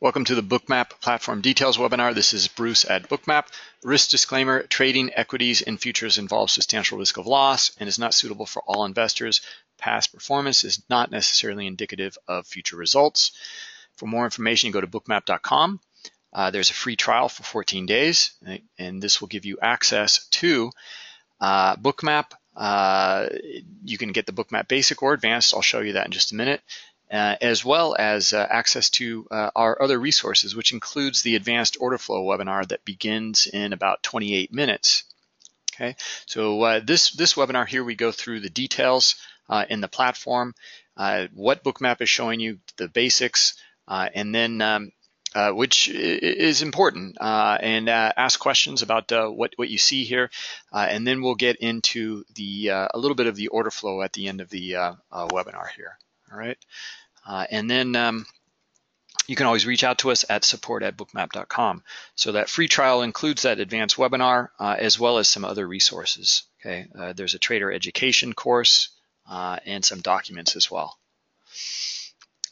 Welcome to the Bookmap Platform Details webinar. This is Bruce at Bookmap. Risk disclaimer, trading equities and futures involves substantial risk of loss and is not suitable for all investors. Past performance is not necessarily indicative of future results. For more information, go to bookmap.com. Uh, there's a free trial for 14 days, and this will give you access to uh, Bookmap. Uh, you can get the Bookmap Basic or Advanced. I'll show you that in just a minute uh, as well as uh, access to uh, our other resources, which includes the advanced order flow webinar that begins in about 28 minutes. Okay, so uh, this, this webinar here, we go through the details uh, in the platform, uh, what Bookmap is showing you, the basics, and then um, uh, which is important, uh, and uh, ask questions about what, what you see here, and then we'll get into the a little bit of the order flow at the end of the webinar here all right? Uh, and then um, you can always reach out to us at support at bookmap.com. So that free trial includes that advanced webinar uh, as well as some other resources, okay? Uh, there's a trader education course uh, and some documents as well.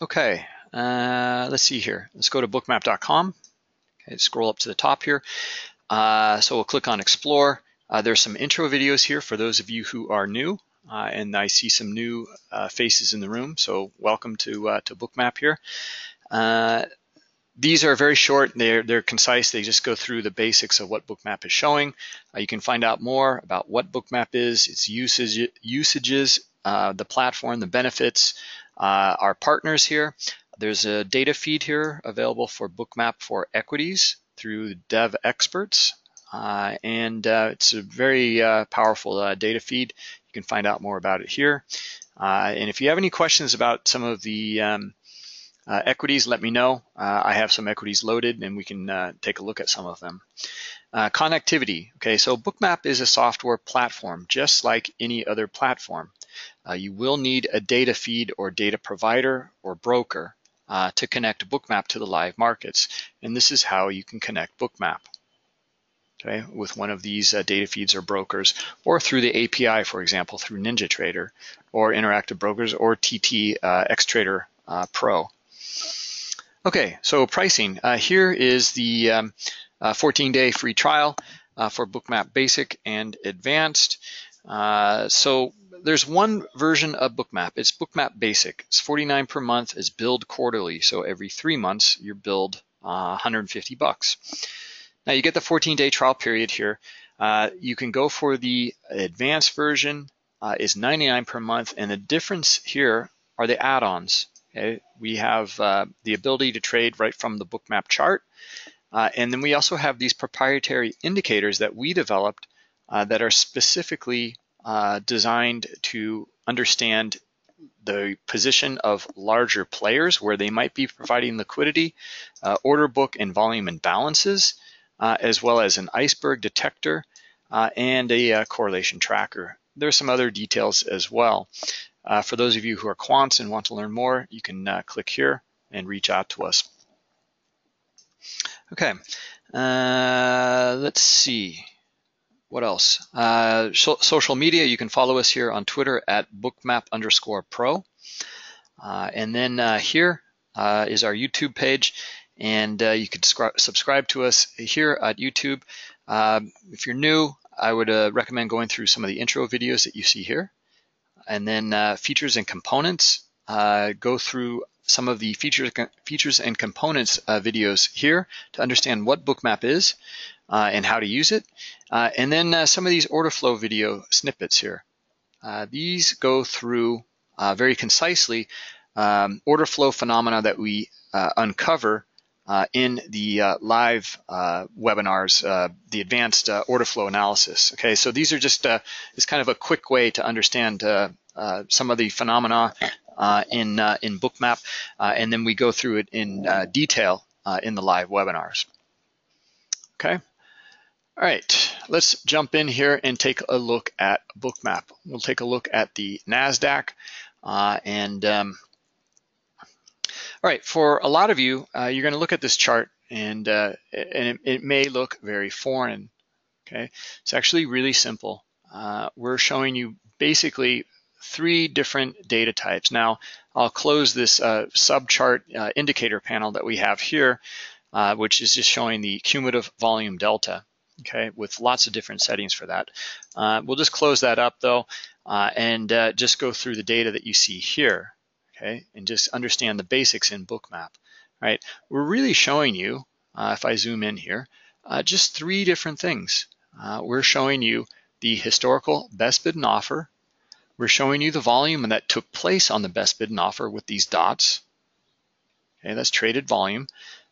Okay, uh, let's see here. Let's go to bookmap.com. Okay, scroll up to the top here. Uh, so we'll click on explore. there's some intro videos here for those of you who are new. Uh, and I see some new uh, faces in the room, so welcome to, uh, to Bookmap here. Uh, these are very short, they're, they're concise, they just go through the basics of what Bookmap is showing. Uh, you can find out more about what Bookmap is, its usage, usages, uh, the platform, the benefits, our partners here. There's a data feed here available for Bookmap for equities through Devexperts. Uh, and uh, it's a very uh, powerful data feed. You can find out more about it here. Uh, and if you have any questions about some of the um, uh, equities, let me know. Uh, I have some equities loaded and we can uh, take a look at some of them. Uh, connectivity. Okay, so Bookmap is a software platform, just like any other platform. Uh, you will need a data feed or data provider or broker to connect Bookmap to the live markets. And this is how you can connect Bookmap okay, with one of these uh, data feeds or brokers, or through the API, for example, through NinjaTrader, or Interactive Brokers, or TT uh, XTrader uh, Pro. Okay, so pricing. Uh, here is the 14-day um, uh, free trial uh, for Bookmap Basic and Advanced. so there's one version of Bookmap. It's Bookmap Basic. It's 49 per month. It's billed quarterly. So every three months, you're billed 150 bucks. Now you get the 14-day trial period here. Uh, you can go for the advanced version uh, is 99 per month, and the difference here are the add-ons. Okay? We have uh, the ability to trade right from the bookmap chart, uh, and then we also have these proprietary indicators that we developed uh, that are specifically uh, designed to understand the position of larger players where they might be providing liquidity, order book and volume imbalances, uh, as well as an iceberg detector uh, and a uh, correlation tracker. There's some other details as well. Uh, for those of you who are quants and want to learn more, you can uh, click here and reach out to us. Okay, let's see. What else? So social media, you can follow us here on Twitter at bookmap underscore pro. and then here is our YouTube page and uh, you can subscribe to us here at YouTube. Um, if you're new, I would uh, recommend going through some of the intro videos that you see here. And then uh, features and components, uh, go through some of the features, features and components uh, videos here to understand what Bookmap is uh, and how to use it. and then some of these order flow video snippets here. these go through very concisely um, order flow phenomena that we uncover uh, in the uh, live uh, webinars, uh, the advanced uh, order flow analysis. Okay, so these are just uh, it's kind of a quick way to understand some of the phenomena in in Bookmap, and then we go through it in detail in the live webinars. Okay. All right, let's jump in here and take a look at Bookmap. We'll take a look at the NASDAQ and um, all right, for a lot of you, uh, you're going to look at this chart and, uh, and it, it, may look very foreign. Okay, it's actually really simple. Uh, we're showing you basically three different data types. Now, I'll close this uh, subchart uh, indicator panel that we have here, uh, which is just showing the cumulative volume delta, okay, with lots of different settings for that. Uh, we'll just close that up though, and just go through the data that you see here, okay, and just understand the basics in Bookmap, right? We're really showing you, uh, if I zoom in here, uh, just three different things. Uh, we're showing you the historical best bid and offer, we're showing you the volume that took place on the best bid and offer with these dots. Okay, that's traded volume.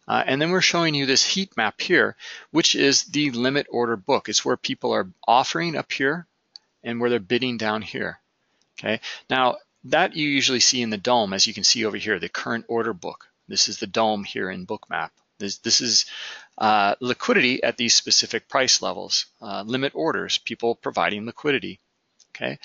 Uh, and then we're showing you this heat map here, which is the limit order book. It's where people are offering up here and where they're bidding down here. Okay, now that you usually see in the DOM, as you can see over here, the current order book. This is the DOM here in Bookmap. This, this is uh, liquidity at these specific price levels, uh, limit orders, people providing liquidity okay?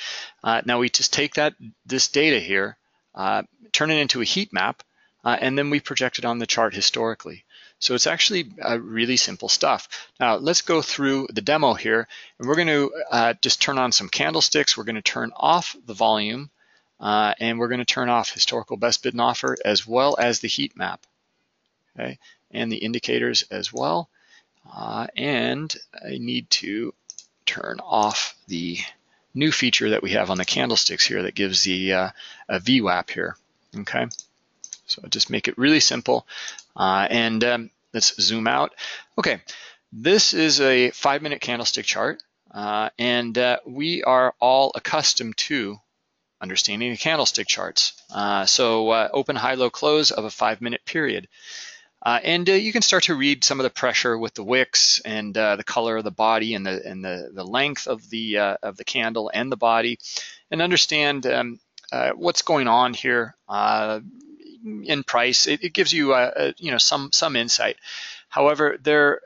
Uh, now we just take that this data here, uh, turn it into a heat map, uh, and then we project it on the chart historically. So it's actually uh, really simple stuff. Now let's go through the demo here, and we're going to just turn on some candlesticks. We're going to turn off the volume, uh, and we're going to turn off historical best bid and offer as well as the heat map, okay, and the indicators as well. and I need to turn off the new feature that we have on the candlesticks here that gives the uh, a VWAP here, okay? So just make it really simple. Uh, and um, let's zoom out. Okay, this is a five minute candlestick chart. Uh, and uh, we are all accustomed to understanding the candlestick charts. Uh, so uh, open, high, low, close of a five minute period. Uh, and uh, you can start to read some of the pressure with the wicks and uh, the color of the body and the and the, the length of the uh, of the candle and the body, and understand um, uh, what's going on here uh, in price. It, it gives you a, you know some some insight. However, there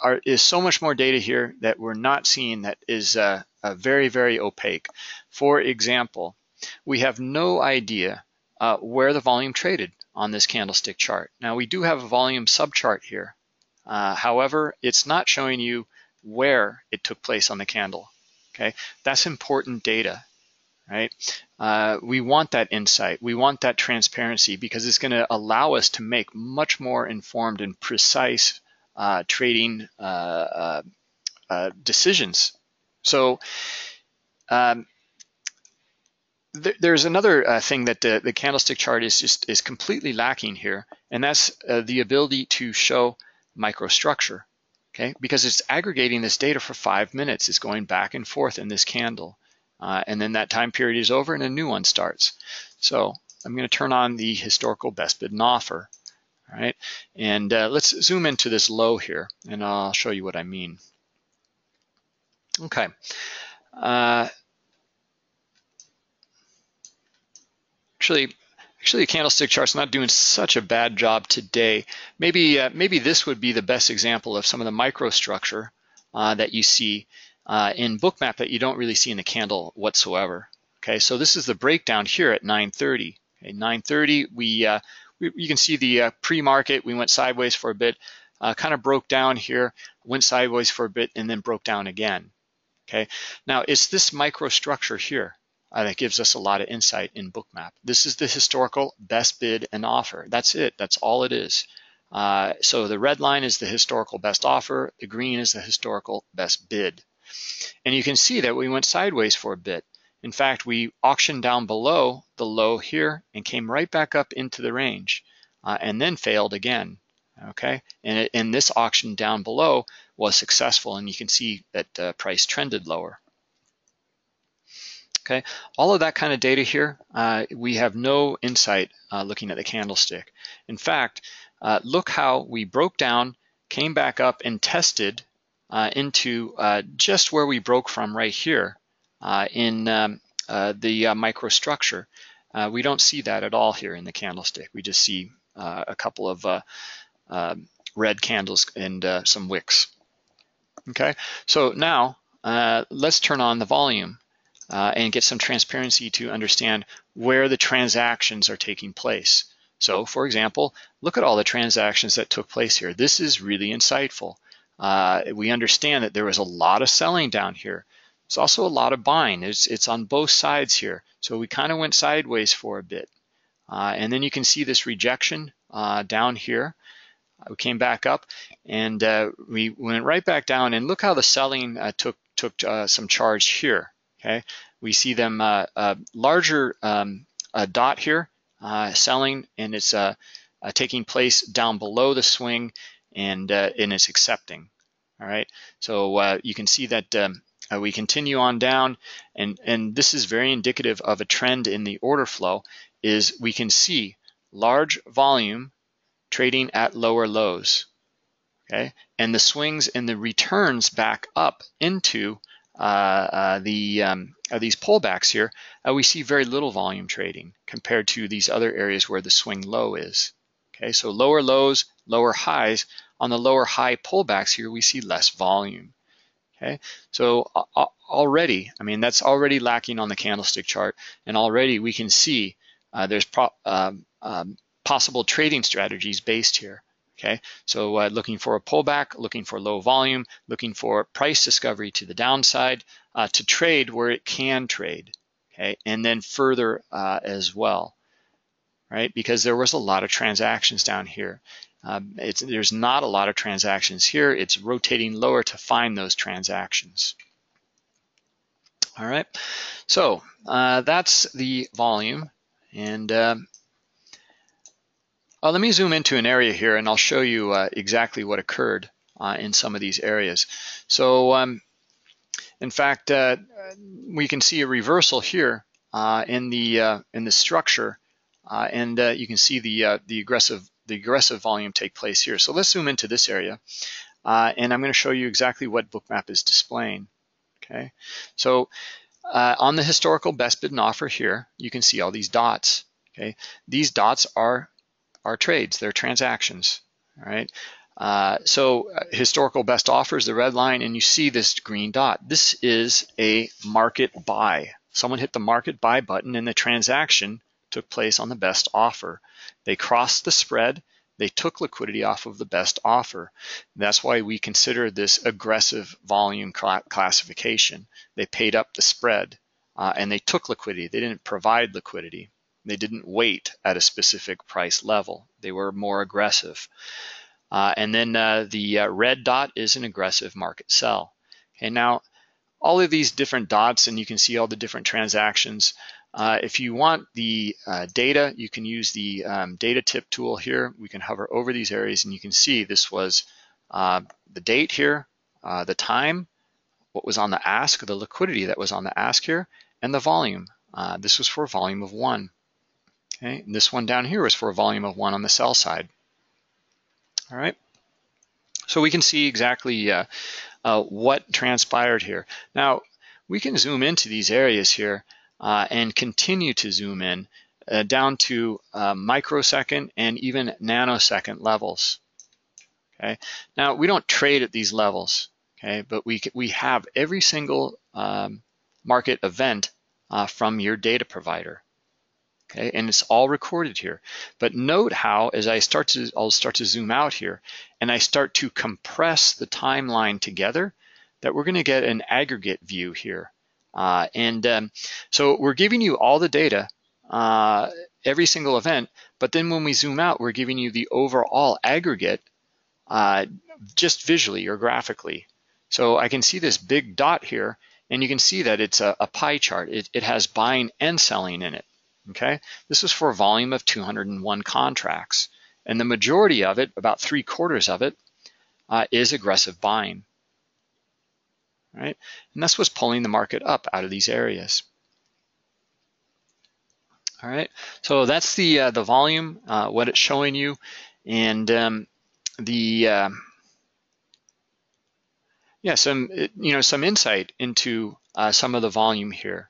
are, is so much more data here that we're not seeing that is very very opaque. For example, we have no idea where the volume traded on this candlestick chart. Now we do have a volume subchart here. Uh, however, it's not showing you where it took place on the candle. Okay, that's important data, right? Uh, we want that insight. We want that transparency because it's going to allow us to make much more informed and precise uh, trading uh, uh, uh, decisions. So um, there's another uh, thing that the, the, candlestick chart is just is completely lacking here, and that's uh, the ability to show microstructure, okay? Because it's aggregating this data for five minutes. It's going back and forth in this candle. Uh, and then that time period is over and a new one starts. So I'm gonna turn on the historical best bid and offer, all right? And uh, let's zoom into this low here, and I'll show you what I mean. Okay. Actually, actually the candlestick chart's not doing such a bad job today. Maybe, uh, maybe this would be the best example of some of the microstructure uh, that you see uh, in Bookmap that you don't really see in the candle whatsoever. Okay, so this is the breakdown here at 9.30. Okay, 9.30, we, uh, we, you can see the uh, pre-market, we went sideways for a bit, uh, kind of broke down here, went sideways for a bit, and then broke down again. Okay, now it's this microstructure here uh, that gives us a lot of insight in Bookmap. This is the historical best bid and offer. That's it. That's all it is. Uh, so the red line is the historical best offer. The green is the historical best bid. And you can see that we went sideways for a bit. In fact, we auctioned down below the low here and came right back up into the range uh, and then failed again. Okay, and, it, and this auction down below was successful and you can see that uh, price trended lower. Okay, all of that kind of data here, uh, we have no insight uh, looking at the candlestick. In fact, uh, look how we broke down, came back up and tested uh, into uh, just where we broke from right here uh, in um, the microstructure. we don't see that at all here in the candlestick. We just see a couple of um, red candles and some wicks. Okay, so now let's turn on the volume uh, and get some transparency to understand where the transactions are taking place. So for example, look at all the transactions that took place here. This is really insightful. Uh, we understand that there was a lot of selling down here. There's also a lot of buying. It's, it's on both sides here. So we kind of went sideways for a bit. Uh, and then you can see this rejection uh, down here. Uh, we came back up and uh, we went right back down and look how the selling uh, took took some charge here. Okay, we see them larger um, dot here selling and it's taking place down below the swing and and it's accepting. All right, so you can see that um, uh, we continue on down, and, and this is very indicative of a trend in the order flow, is we can see large volume trading at lower lows, okay? And the swings and the returns back up into uh, uh, the um, uh, these pullbacks here, uh, we see very little volume trading compared to these other areas where the swing low is. Okay, so lower lows, lower highs. On the lower high pullbacks here, we see less volume. Okay, so uh, already, I mean, that's already lacking on the candlestick chart, and already we can see uh, there's um, um, possible trading strategies based here. Okay, so uh, looking for a pullback, looking for low volume, looking for price discovery to the downside uh, to trade where it can trade. Okay, and then further uh, as well, right? Because there was a lot of transactions down here. Um, there's not a lot of transactions here. It's rotating lower to find those transactions. All right, so uh, that's the volume. And um, uh, let me zoom into an area here and I'll show you uh, exactly what occurred uh, in some of these areas. So um, in fact, uh, we can see a reversal here uh, in the in the structure and you can see the the aggressive the aggressive volume take place here. So let's zoom into this area. Uh, and I'm going to show you exactly what Bookmap is displaying. Okay, so uh, on the historical best bid and offer here, you can see all these dots. Okay, these dots are are trades, they're transactions. Right. Uh, so uh, historical best offers, the red line, and you see this green dot. This is a market buy. Someone hit the market buy button and the transaction took place on the best offer. They crossed the spread. They took liquidity off of the best offer. That's why we consider this aggressive volume classification. They paid up the spread uh, and they took liquidity. They didn't provide liquidity. They didn't wait at a specific price level. They were more aggressive. Uh, and then uh, the uh, red dot is an aggressive market sell. Okay, now all of these different dots, and you can see all the different transactions. Uh, if you want the uh, data, you can use the um, data tip tool here. We can hover over these areas and you can see this was uh, the date here, the time, what was on the ask, the liquidity that was on the ask here, and the volume. This was for volume of one. Okay, and this one down here was for a volume of one on the sell side. All right, so we can see exactly uh, what transpired here. Now, we can zoom into these areas here uh, and continue to zoom in uh, down to uh, microsecond and even nanosecond levels. Okay. Now we don't trade at these levels, okay, but we we have every single um, market event uh, from your data provider. Okay, and it's all recorded here. But note how, as I start to, I'll start to zoom out here, and I start to compress the timeline together, that we're going to get an aggregate view here. Uh, and um, so we're giving you all the data, uh, every single event, but then when we zoom out, we're giving you the overall aggregate uh, just visually or graphically. So I can see this big dot here, and you can see that it's a, a pie chart. It, it, has buying and selling in it, okay? This is for a volume of 201 contracts, and the majority of it, about three quarters of it, uh, is aggressive buying right? And that's what's pulling the market up out of these areas. All right, so that's the uh, the volume, uh, what it's showing you, and um, the uh, yeah some you know some insight into uh, some of the volume here.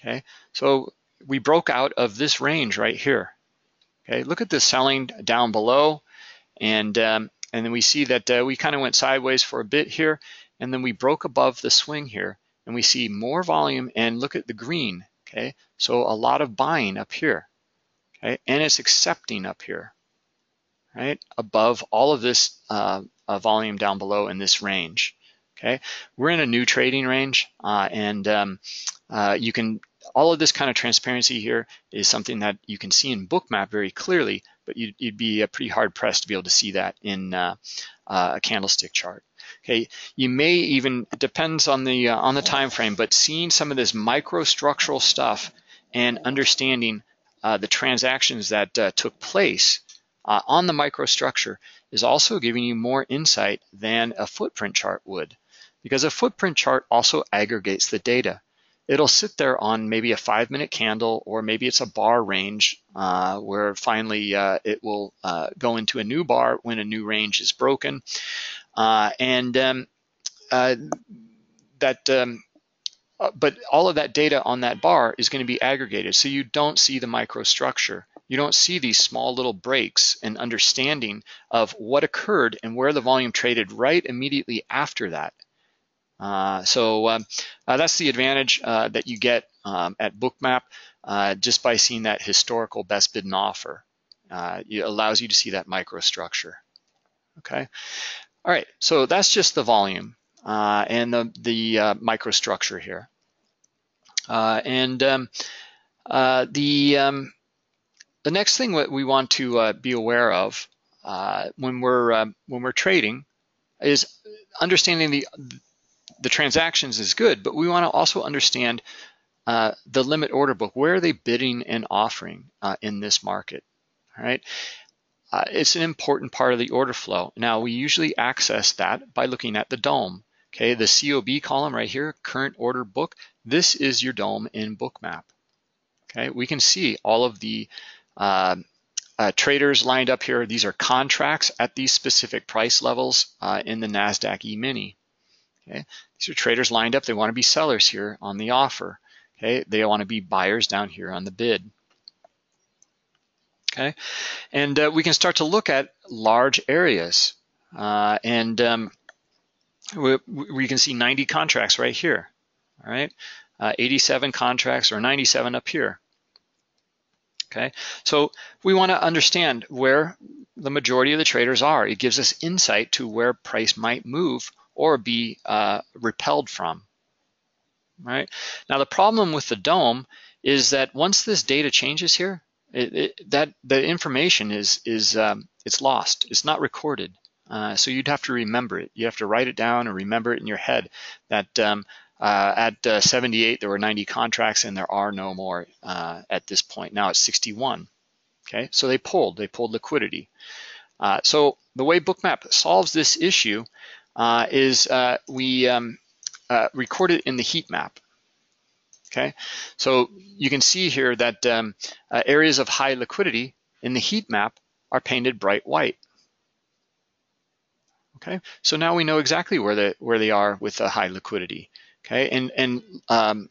Okay, so we broke out of this range right here. Okay, look at the selling down below, and um, and then we see that uh, we kind of went sideways for a bit here, and then we broke above the swing here and we see more volume and look at the green, okay? So a lot of buying up here, okay? And it's accepting up here, right? Above all of this uh, uh, volume down below in this range, Okay, we're in a new trading range, uh, and um, uh, you can all of this kind of transparency here is something that you can see in Bookmap very clearly, but you'd, you'd be uh, pretty hard pressed to be able to see that in uh, uh, a candlestick chart. Okay, you may even it depends on the uh, on the time frame, but seeing some of this microstructural stuff and understanding uh, the transactions that uh, took place on the microstructure is also giving you more insight than a footprint chart would because a footprint chart also aggregates the data. It'll sit there on maybe a five minute candle or maybe it's a bar range uh, where finally uh, it will uh, go into a new bar when a new range is broken. Uh, and um, uh, that, um, uh, but all of that data on that bar is going to be aggregated. So you don't see the microstructure. You don't see these small little breaks and understanding of what occurred and where the volume traded right immediately after that. Uh, so um, uh, that's the advantage uh, that you get um, at Bookmap uh, just by seeing that historical best bid and offer. Uh, it allows you to see that microstructure. Okay. All right. So that's just the volume and the the microstructure here. and um, the um, the next thing that we want to be aware of when we're when we're trading is understanding the the transactions is good, but we want to also understand uh, the limit order book. Where are they bidding and offering uh, in this market? All right. Uh, it's an important part of the order flow. Now, we usually access that by looking at the DOM. Okay, the COB column right here, current order book, this is your DOM in Bookmap. Okay, we can see all of the uh, uh, traders lined up here. These are contracts at these specific price levels uh, in the NASDAQ E-mini. Okay, these are traders lined up. They want to be sellers here on the offer. Okay, they want to be buyers down here on the bid. Okay, and uh, we can start to look at large areas, uh, and um, we, we, can see 90 contracts right here. All right, uh, 87 contracts or 97 up here. Okay, so we want to understand where the majority of the traders are. It gives us insight to where price might move or be uh, repelled from. Right now, the problem with the DOM is that once this data changes here, it, it, that the information is is um, it's lost. It's not recorded. Uh, so you'd have to remember it. You have to write it down or remember it in your head that um, uh, at uh, 78 there were 90 contracts and there are no more uh, at this point. Now it's 61. Okay, so they pulled. They pulled liquidity. Uh, so the way Bookmap solves this issue is uh, we um, uh, record it in the heat map. Okay, so you can see here that um, uh, areas of high liquidity in the heat map are painted bright white. Okay, so now we know exactly where they where they are with the high liquidity. Okay, and and um,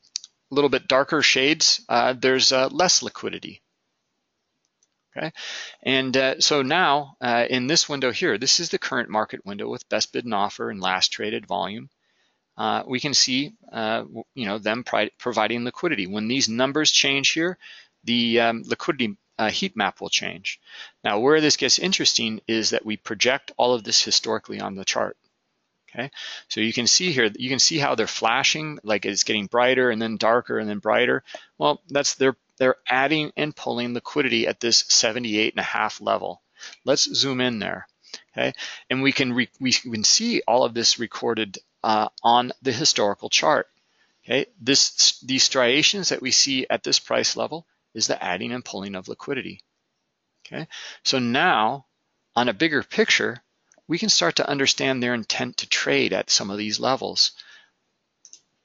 a little bit darker shades, uh, there's uh, less liquidity. Okay, and uh, so now uh, in this window here, this is the current market window with best bid and offer and last traded volume. Uh, we can see, uh, you know, them providing liquidity. When these numbers change here, the um, liquidity uh, heat map will change. Now, where this gets interesting is that we project all of this historically on the chart. Okay, so you can see here, you can see how they're flashing, like it's getting brighter and then darker and then brighter. Well, that's their they're adding and pulling liquidity at this 78 and a half level. Let's zoom in there, okay? And we can, we can see all of this recorded uh, on the historical chart, okay? This, these striations that we see at this price level is the adding and pulling of liquidity, okay? So now, on a bigger picture, we can start to understand their intent to trade at some of these levels.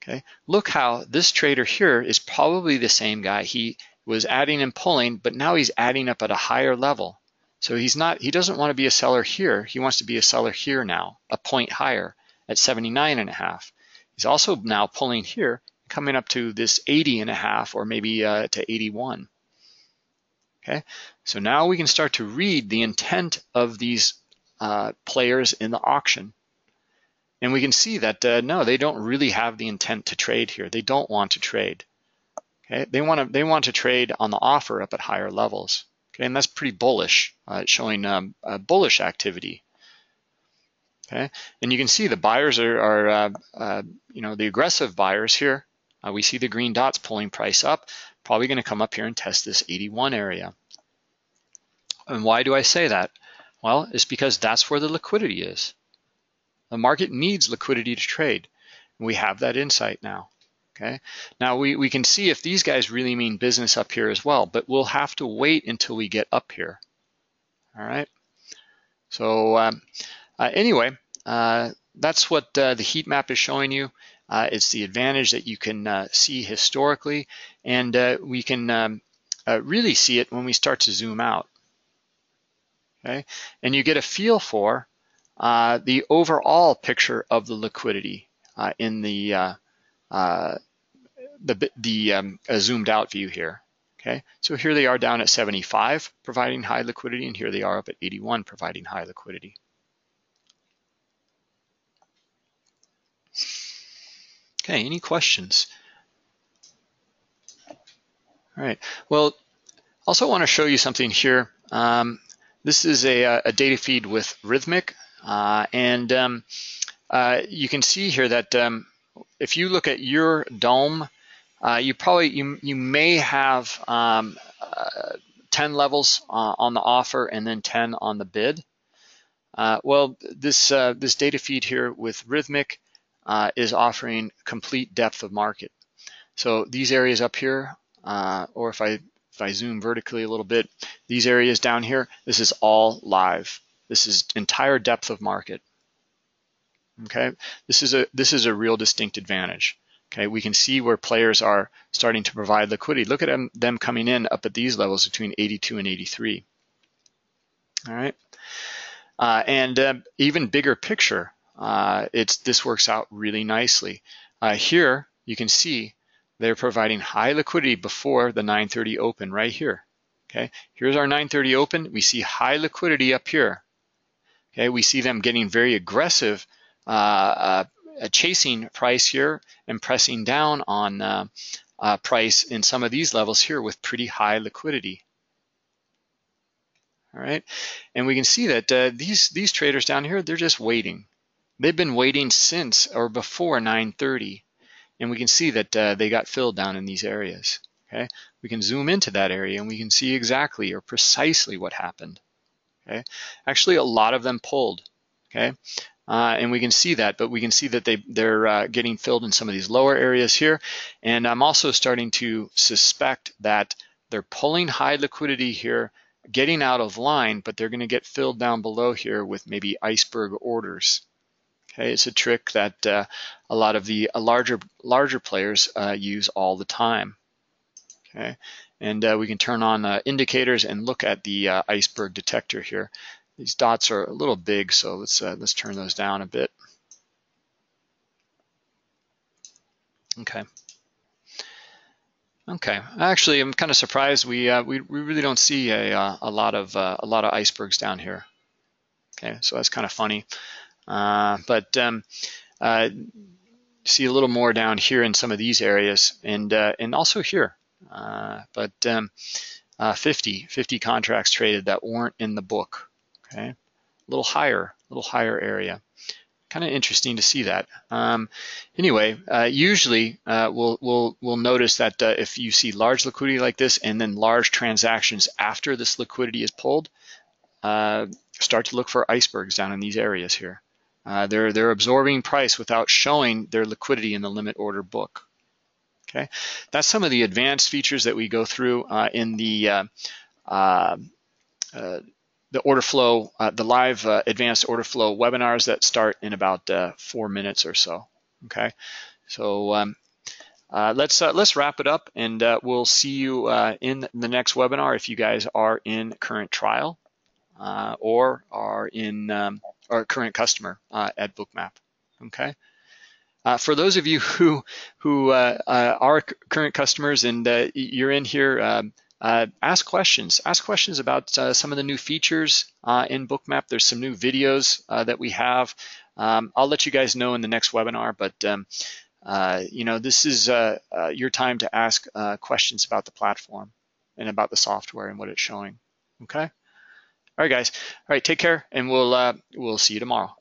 Okay, look how this trader here is probably the same guy. He was adding and pulling, but now he's adding up at a higher level. So he's not, he doesn't want to be a seller here. He wants to be a seller here now, a point higher at 79 and a half. He's also now pulling here, coming up to this 80 and a half or maybe uh, to 81. Okay, so now we can start to read the intent of these uh, players in the auction. And we can see that, uh, no, they don't really have the intent to trade here. They don't want to trade. Okay, they want to they want to trade on the offer up at higher levels. Okay, and that's pretty bullish, uh, showing um, bullish activity. Okay, and you can see the buyers are, are uh, uh, you know, the aggressive buyers here. Uh, we see the green dots pulling price up, probably going to come up here and test this 81 area. And why do I say that? Well, it's because that's where the liquidity is. The market needs liquidity to trade. We have that insight now. Okay. Now we, we can see if these guys really mean business up here as well, but we'll have to wait until we get up here. All right. So um, uh, anyway, uh, that's what uh, the heat map is showing you. Uh, it's the advantage that you can uh, see historically, and uh, we can um, really see it when we start to zoom out. Okay, and you get a feel for the overall picture of the liquidity in the the, the um, zoomed out view here. Okay, so here they are down at 75, providing high liquidity, and here they are up at 81, providing high liquidity. Okay, any questions? All right, well, also want to show you something here. Um, this is a, a, data feed with Rithmic, uh, and um, uh, you can see here that um, if you look at your DOM, uh, you probably you you may have um, uh, 10 levels uh, on the offer and then 10 on the bid. Uh, well, this uh, this data feed here with Rithmic uh, is offering complete depth of market. So these areas up here, or if I if I zoom vertically a little bit, these areas down here, this is all live. This is entire depth of market. Okay, this is a this is a real distinct advantage. Okay, we can see where players are starting to provide liquidity. Look at them, them coming in up at these levels between 82 and 83. All right, uh, and uh, even bigger picture, uh, it's this works out really nicely. Uh, here you can see they're providing high liquidity before the 930 open right here. Okay, here's our 930 open. We see high liquidity up here. Okay, we see them getting very aggressive uh, uh, chasing price here and pressing down on uh, uh, price in some of these levels here with pretty high liquidity. All right, and we can see that uh, these these traders down here, they're just waiting. They've been waiting since or before 930, and we can see that uh, they got filled down in these areas. Okay, we can zoom into that area and we can see exactly or precisely what happened. Okay, actually a lot of them pulled. Okay, uh, and we can see that, but we can see that they, they're uh, getting filled in some of these lower areas here. And I'm also starting to suspect that they're pulling high liquidity here, getting out of line, but they're gonna get filled down below here with maybe iceberg orders. Okay, it's a trick that uh, a lot of the uh, larger larger players uh, use all the time. Okay, and uh, we can turn on indicators and look at the iceberg detector here. These dots are a little big, so let's uh, let's turn those down a bit. Okay. Okay. Actually, I'm kind of surprised we uh, we we really don't see a uh, a lot of uh, a lot of icebergs down here. Okay, so that's kind of funny. Uh, but um, uh, see a little more down here in some of these areas, and and also here. But um, 50 50 contracts traded that weren't in the book okay? A little higher, a little higher area. Kind of interesting to see that. Um, anyway, uh, usually uh, we'll, we'll, we'll notice that uh, if you see large liquidity like this and then large transactions after this liquidity is pulled, uh, start to look for icebergs down in these areas here. Uh, they're, they're absorbing price without showing their liquidity in the limit order book. Okay, that's some of the advanced features that we go through uh, in the uh, uh, the order flow, uh, the live uh, advanced order flow webinars that start in about uh, four minutes or so. Okay, so um, uh, let's uh, let's wrap it up, and uh, we'll see you in the next webinar if you guys are in current trial or are in um, or current customer at Bookmap. Okay. Uh, for those of you who who uh, uh, are current customers and you're in here, um, uh, ask questions. Ask questions about uh, some of the new features uh, in Bookmap. There's some new videos uh, that we have. Um, I'll let you guys know in the next webinar, but um, uh, you know this is uh, your time to ask questions about the platform and about the software and what it's showing. Okay. All right, guys. All right, take care, and we'll we'll see you tomorrow.